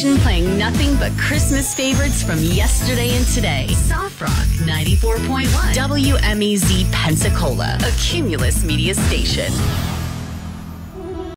station playing nothing but Christmas favorites from yesterday and today. Soft Rock 94.1. WMEZ Pensacola, a Cumulus media station.